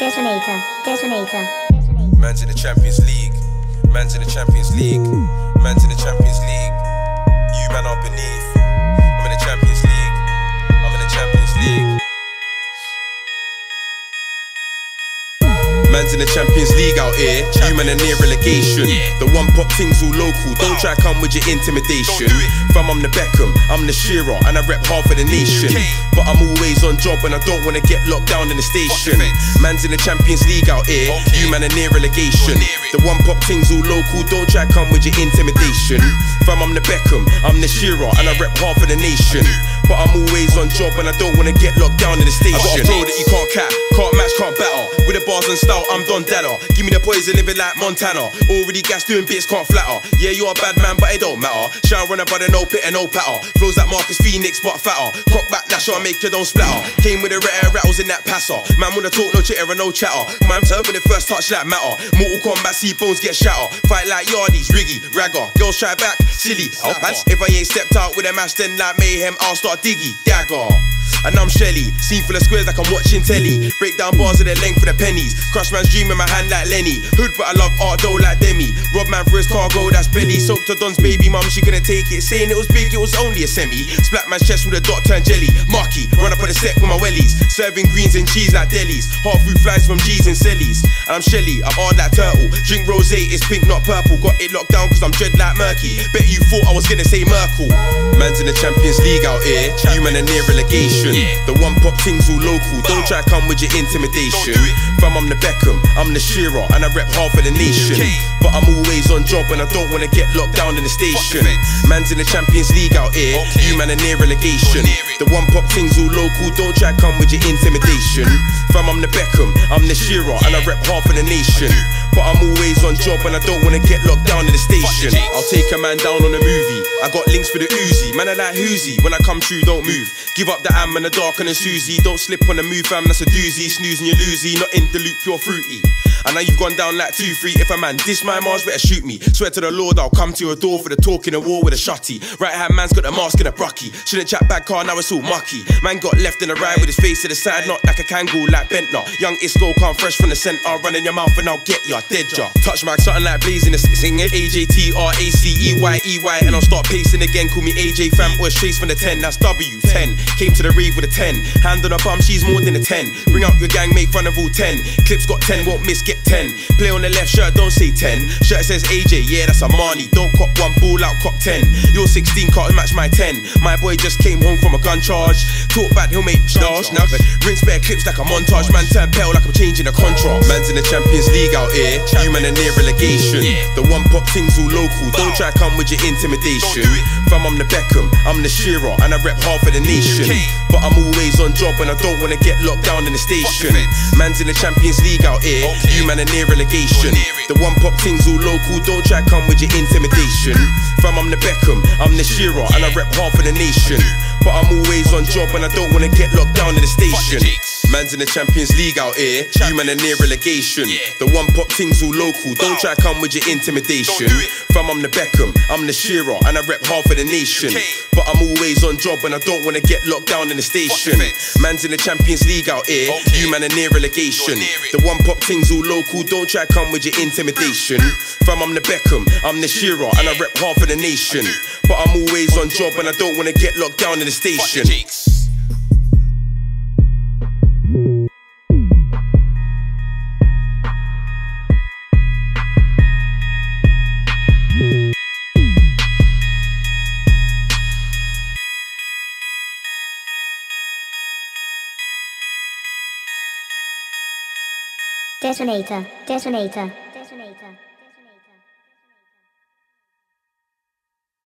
Detonator, detonator. Man's in the Champions League. Man's in the Champions League. Man's in the Champions Man's in the Champions League out here. You man are near relegation. The one pop things all local. Don't try come with your intimidation. Fam, I'm the Beckham, I'm the Shearer, and I rep half of the nation. But I'm always on job and I don't wanna get locked down in the station. Man's in the Champions League out here. You man are near relegation. The one pop things all local. Don't try come with your intimidation. Fam, I'm the Beckham, I'm the Shearer, and I rep half of the nation. But I'm always on job and I don't wanna get locked down in the station. Oh, I got a flow that you can't cap, can't match, can't batter. With the bars and style, I'm Don Dada. Give me the poison, living like Montana. Already gas doing bits, can't flatter. Yeah, you are a bad man, but it don't matter. Shine runner, but no pit and no patter. Flows like Marcus Fenix, but fatter. Crock back, nash I make you don't splatter. Came with the rare rattles in that passer. Man wanna talk, no chitter and no chatter. Man turn when the first touch that matter. Mortal Kombat, see bones get shattered. Fight like yardies, riggy, ragger. Girls try back, silly. If I ain't stepped out with a match, then like mayhem, I'll start diggy, dagger. And I'm Shelly, scene full of squares like I'm watching telly. Break down bars of the length for the pennies. Crush man's dream in my hand like Lenny. Hood, but I love art dough like Demi. Rob man for his cargo, that's belly. Soaked to Don's baby mum, she couldn't take it. Saying it was big, it was only a semi. Splat man's chest with a dot turned jelly. Marky, run up on the set with my wellies. Serving greens and cheese like delis. Half food flies from G's and Sellies. I'm Shelly, I'm hard like turtle. Drink rose, it's pink, not purple. Got it locked down cause I'm dread like murky. Bet you thought I was gonna say Merkel. Man's in the Champions League out here. You man are near relegation. The one pop things all local. Don't try come with your intimidation. Fam, I'm the Beckham, I'm the Shearer, and I rep half of the nation. But I'm always on job and I don't wanna get locked down in the station. Man's in the Champions League out here. You man are near relegation. The one pop things all local. Don't try come with your intimidation. Fam, I'm the Beckham, I'm the Shearer, and I rep half of the nation. But I'm always on job and I don't wanna get locked down in the station. I'll take a man down on a movie. I got links for the Uzi. Man, I like Hoozy. When I come through, don't move. Give up the am and the dark and the Susie. Don't slip on the move, fam. That's a doozy. Snoozing, you losey. Not in the loop, pure fruity. I know you've gone down like two, three. If a man diss my Mars, better shoot me. Swear to the Lord, I'll come to your door for the talk in the war with a shotty. Right hand man's got the mask and a brucky. Shouldn't chat back car, now it's all mucky. Man got left in the ride with his face to the side, not like a kangaroo, like bent Bendtner. Young Isco come fresh from the centre, run in your mouth and I'll get ya, dead ya. Touch my something like blazing, sing it. A J T R A C E Y E Y, and I'll start pacing again. Call me AJ fam, or trace from the 10, that's W 10. Came to the rave with a 10. Hand on her bum, she's more than a 10. Bring out your gang, make fun of all 10. Clips got 10, won't miss, get 10. Play on the left shirt, don't say 10. Shirt says AJ, yeah, that's a Marnie. Don't cop one ball out, cop 10. Your 16 can't match my 10. My boy just came home from a gun charge. Talk bad, he'll make charge. Now, rinse bare clips like a montage. Man turn pale like I'm changing a contrast. Man's in the Champions League out here. You man are near relegation. The one pop things all local. Don't try come with your intimidation. Fam, I'm the Beckham, I'm the Shearer, and I rep half of the nation. But I'm always on job and I don't wanna get locked down in the station. Man's in the Champions League out here. You man are near relegation. The one pop things all local. Don't try come with your intimidation. Fam, I'm the Beckham, I'm the Shearer, and I rep half of the nation. But I'm always on job and I don't wanna get locked down in the station. Man's in the Champions League out here. You man are near relegation. The one pop things all local. Don't try come with your intimidation. Fam, I'm the Beckham, I'm the Shearer, and I rep half of the nation. But I'm always on job and I don't wanna get locked down in the station. Man's in the Champions League out here. You man are near relegation. The one pop things all local. Don't try come with your intimidation. Fam, I'm the Beckham, I'm the Shearer, and I rep half of the nation. But I'm always on job and I don't wanna get locked down in the station. Detonator, detonator, detonator.